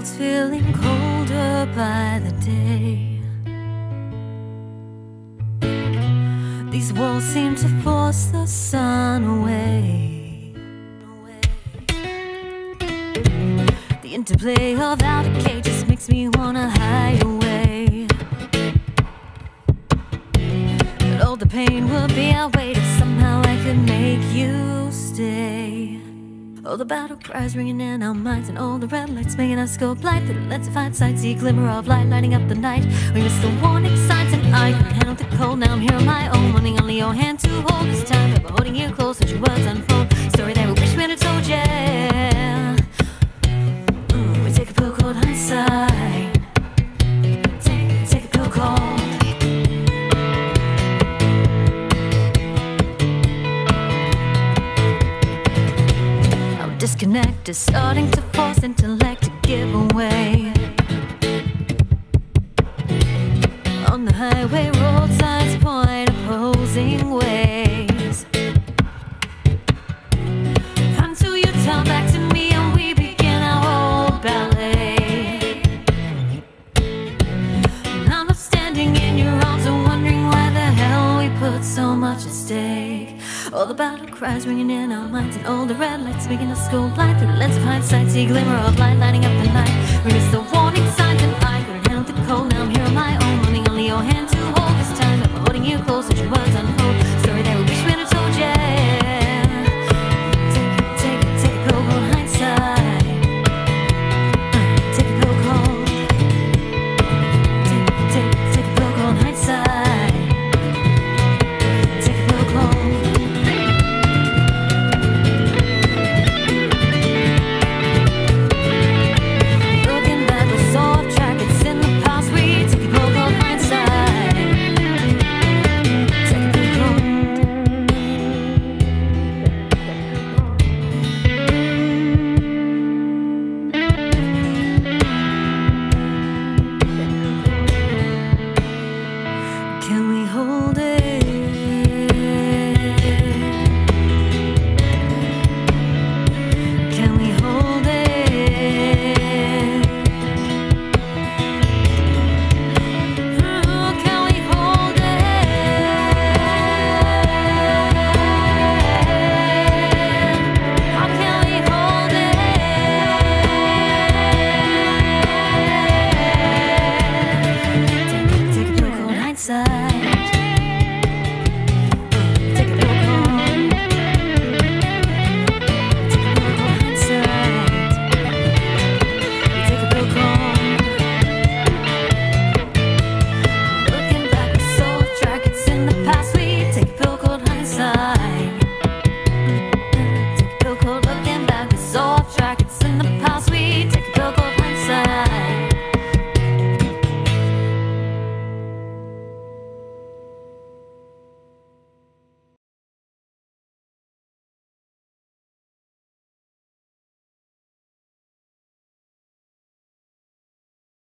world's feeling colder by the day. These walls seem to force the sun away. The interplay of outer cages makes me wanna hide away. But all the pain will be outweighed if somehow I could make you stay. Oh, the battle cries ringing in our minds, and all the red lights making us go blind. Through the lens of hindsight, see a glimmer of light lighting up the night. We missed the warning signs, and I couldn't handle the cold. Now I'm here on my own, wanting only your hand to hold this time. But holding you close as your words disconnect is starting to force intellect to give away. On the highway, All the battle cries ringing in our minds, and all the red lights making us go blind. Through the lens of hindsight, see a glimmer of light lighting up the night. Ring is the